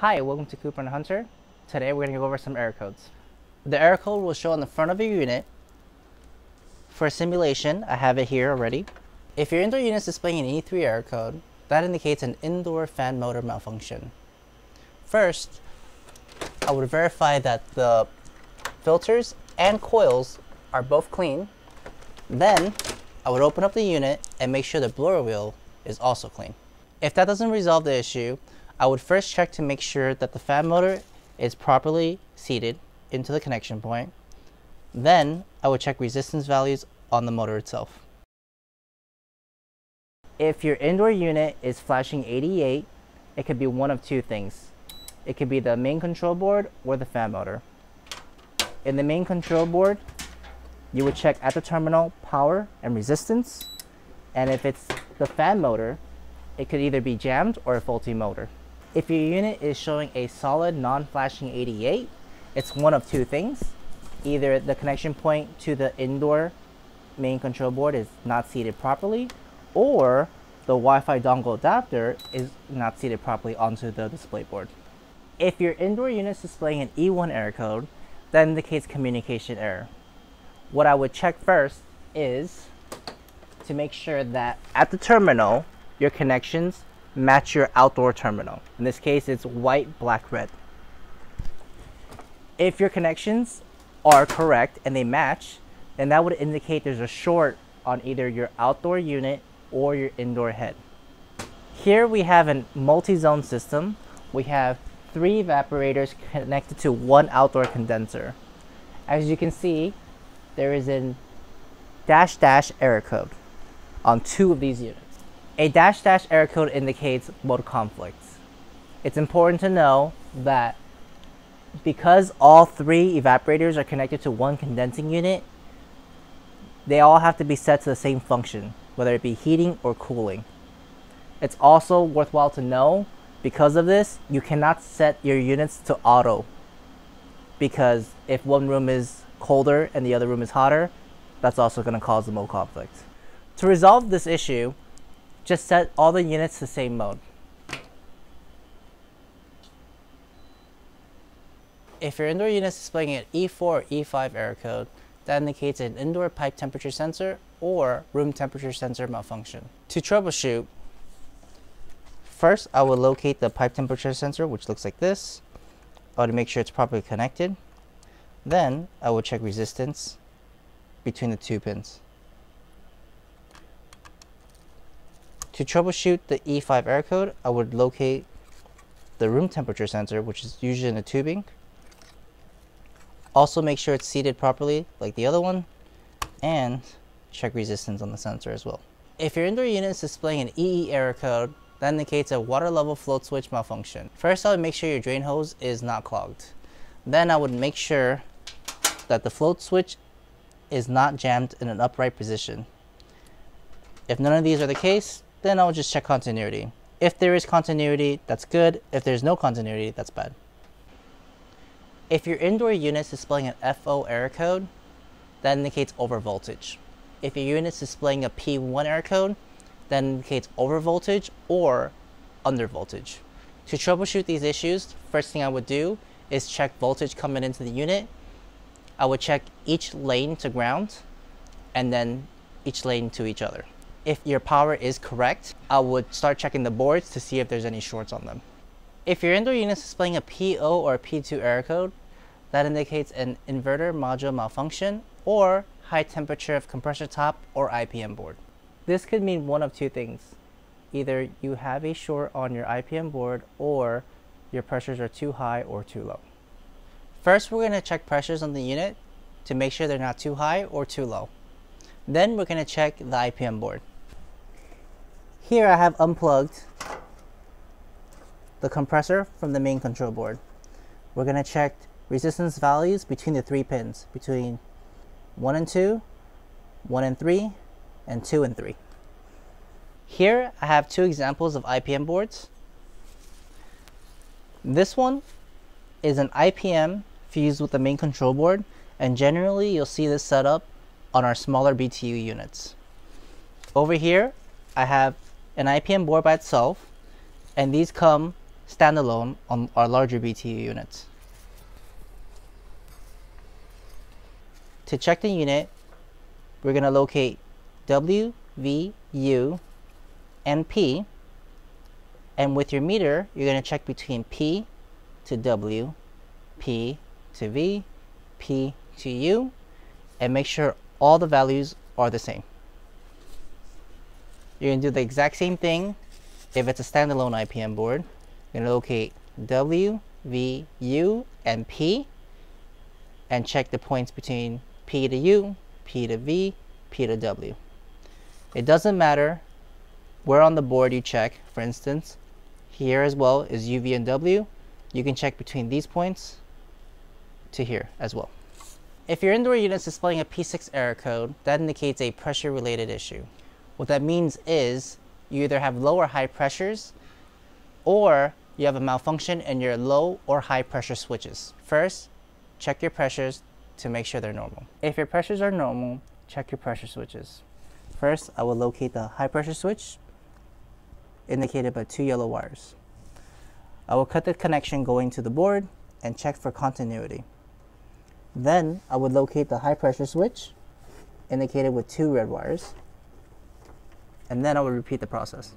Hi, welcome to Cooper and Hunter. Today we're going to go over some error codes. The error code will show on the front of your unit. For a simulation, I have it here already. If your indoor unit is displaying an E3 error code, that indicates an indoor fan motor malfunction. First, I would verify that the filters and coils are both clean. Then, I would open up the unit and make sure the blower wheel is also clean. If that doesn't resolve the issue, I would first check to make sure that the fan motor is properly seated into the connection point. Then I would check resistance values on the motor itself. If your indoor unit is flashing 88, it could be one of two things. It could be the main control board or the fan motor. In the main control board, you would check at the terminal power and resistance. And if it's the fan motor, it could either be jammed or a faulty motor. If your unit is showing a solid non-flashing 88, it's one of two things. Either the connection point to the indoor main control board is not seated properly, or the Wi-Fi dongle adapter is not seated properly onto the display board. If your indoor unit is displaying an E1 error code, that indicates communication error. What I would check first is to make sure that at the terminal, your connections match your outdoor terminal. In this case, it's white, black, red. If your connections are correct and they match, then that would indicate there's a short on either your outdoor unit or your indoor head. Here we have a multi-zone system. We have three evaporators connected to one outdoor condenser. As you can see, there is a dash dash error code on two of these units. A dash dash error code indicates mode conflicts. It's important to know that because all three evaporators are connected to one condensing unit, they all have to be set to the same function, whether it be heating or cooling. It's also worthwhile to know, because of this, you cannot set your units to auto. Because if one room is colder and the other room is hotter, that's also going to cause the mode conflict. To resolve this issue, just set all the units to the same mode. If your indoor unit is displaying an E4 or E5 error code, that indicates an indoor pipe temperature sensor or room temperature sensor malfunction. To troubleshoot, first I will locate the pipe temperature sensor, which looks like this. I would make sure it's properly connected. Then I will check resistance between the two pins. To troubleshoot the E5 error code, I would locate the room temperature sensor, which is usually in the tubing. Also make sure it's seated properly, like the other one, and check resistance on the sensor as well. If your indoor unit is displaying an EE error code, that indicates a water level float switch malfunction. First, I would make sure your drain hose is not clogged. Then I would make sure that the float switch is not jammed in an upright position. If none of these are the case, then I'll just check continuity. If there is continuity, that's good. If there's no continuity, that's bad. If your indoor unit is displaying an F0 error code, that indicates overvoltage. If your unit is displaying a P1 error code, that indicates overvoltage or undervoltage. To troubleshoot these issues, first thing I would do is check voltage coming into the unit. I would check each lane to ground and then each lane to each other if your power is correct, I would start checking the boards to see if there's any shorts on them. If your indoor unit is displaying a P0 or a P2 error code, that indicates an inverter module malfunction or high temperature of compressor top or IPM board. This could mean one of two things. Either you have a short on your IPM board or your pressures are too high or too low. First, we're going to check pressures on the unit to make sure they're not too high or too low. Then we're going to check the IPM board. Here I have unplugged the compressor from the main control board. We're going to check resistance values between the three pins, between 1 and 2, 1 and 3, and 2 and 3. Here I have two examples of IPM boards. This one is an IPM fused with the main control board and generally you'll see this setup on our smaller BTU units. Over here I have an IPM board by itself, and these come standalone on our larger BTU units. To check the unit, we're going to locate W, V, U, and P. And with your meter, you're going to check between P to W, P to V, P to U, and make sure all the values are the same. You're going to do the exact same thing if it's a standalone IPM board. You're going to locate W, V, U, and P, and check the points between P to U, P to V, P to W. It doesn't matter where on the board you check. For instance, here as well is UV and W. You can check between these points to here as well. If your indoor unit is displaying a P6 error code, that indicates a pressure related issue. What that means is you either have low or high pressures or you have a malfunction in your low or high pressure switches. First, check your pressures to make sure they're normal. If your pressures are normal, check your pressure switches. First, I will locate the high pressure switch indicated by two yellow wires. I will cut the connection going to the board and check for continuity. Then I would locate the high pressure switch indicated with two red wires and then I will repeat the process.